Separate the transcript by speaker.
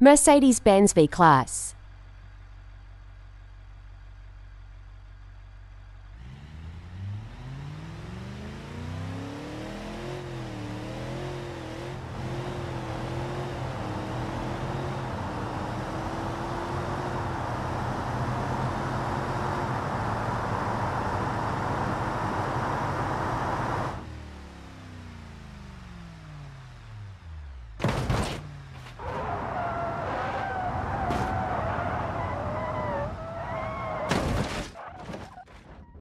Speaker 1: Mercedes-Benz V-Class